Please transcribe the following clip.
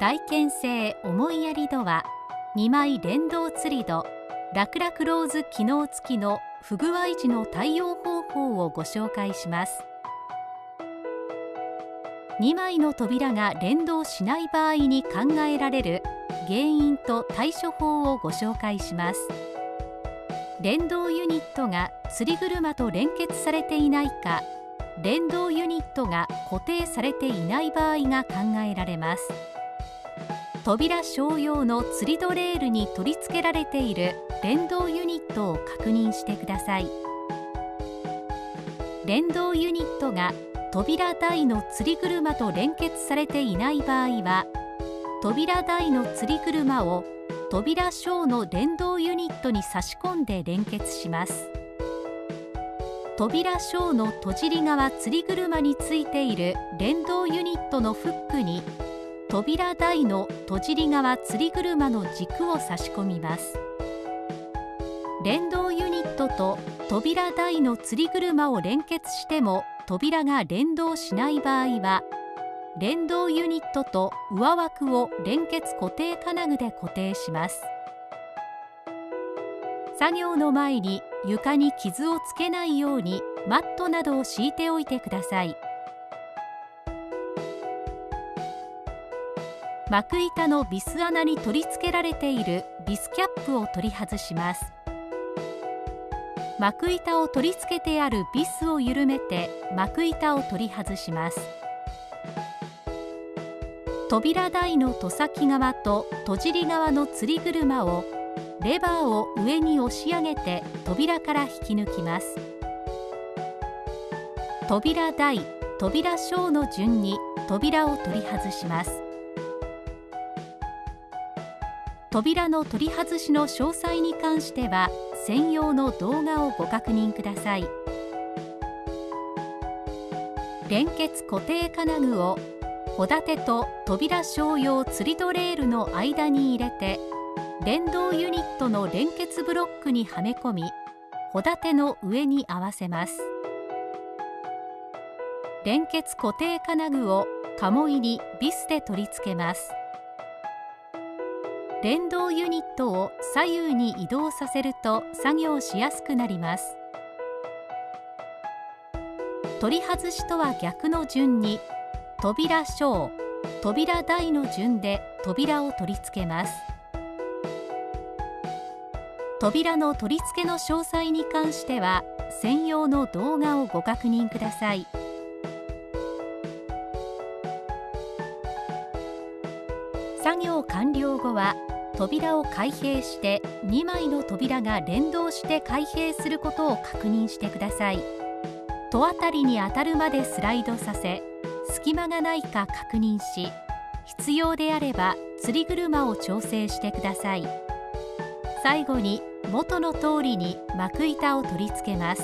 体験性思いやりドア2枚連動釣り戸楽々ローズ機能付きの不具合時の対応方法をご紹介します。2枚の扉が連動しない場合に考えられる原因と対処法をご紹介します。連動ユニットが釣り車と連結されていないか連動ユニットが固定されていない場合が考えられます。扉商用の釣りドレールに取り付けられている連動ユニットを確認してください。連動ユニットが扉台の釣り車と連結されていない場合は扉台の釣り車を扉小の電動ユニットに差し込んで連結します。扉小の戸尻側釣り車についている電動ユニットのフックに扉台の戸尻側釣り車の軸を差し込みます。連動ユニットと扉台の釣り車を連結しても扉が連動しない場合は連動ユニットと上枠を連結固定金具で固定します。作業の前に床に傷をつけないようにマットなどを敷いておいてください。幕板のビス穴に取り付けられているビスキャップを取り外します。幕板を取り付けてあるビスを緩めて幕板を取り外します。扉台の戸先側と戸尻側の吊り車をレバーを上に押し上げて扉から引き抜きます。扉台扉小の順に扉を取り外します。扉の取り外しの詳細に関しては専用の動画をご確認ください。連結固定金具を戸建てと扉商用釣りトレールの間に入れて電動ユニットの連結ブロックにはめ込み戸建ての上に合わせます。連結固定金具を鴨居にビスで取り付けます。電動ユニットを左右に移動させると作業しやすくなります。取り外しとは逆の順に扉小扉台の順で扉を取り付けます。扉の取り付けの詳細に関しては専用の動画をご確認ください。作業完了後は扉を開閉して2枚の扉が連動して開閉することを確認してください。戸あたりに当たるまでスライドさせ隙間がないか確認し必要であれば釣り車を調整してください。最後に元の通りに幕板を取り付けます。